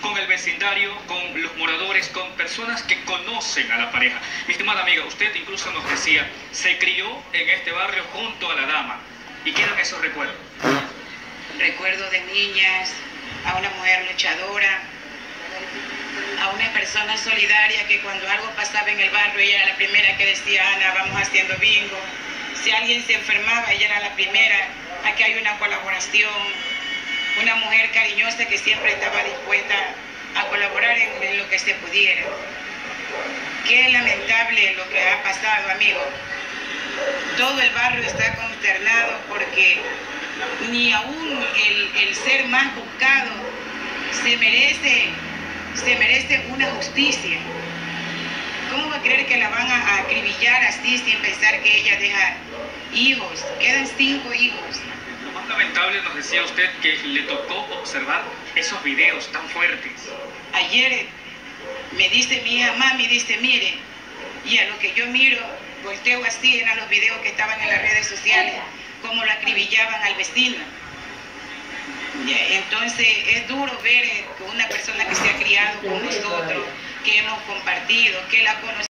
con el vecindario, con los moradores, con personas que conocen a la pareja. Mi estimada amiga, usted incluso nos decía, se crió en este barrio junto a la dama. ¿Y quedan esos recuerdos? Recuerdo de niñas, a una mujer luchadora, a una persona solidaria que cuando algo pasaba en el barrio, ella era la primera que decía, Ana, vamos haciendo bingo. Si alguien se enfermaba, ella era la primera. Aquí hay una colaboración, una mujer cariñosa que siempre estaba dispuesta a colaborar en, lo que se pudiera. Qué lamentable lo que ha pasado, amigo. Todo el barrio está consternado porque ni aún el, ser más buscado se merece se merece una justicia. ¿Cómo va a creer que la van a acribillar así sin pensar que ella deja hijos? Quedan cinco hijos. Lamentable nos decía usted que le tocó observar esos videos tan fuertes. Ayer me dice mi hija, mami, dice, mire, y a lo que yo miro, volteo así, eran los videos que estaban en las redes sociales, cómo lo acribillaban al vecino. Entonces es duro ver que una persona que se ha criado con nosotros, que hemos compartido, que la conocemos.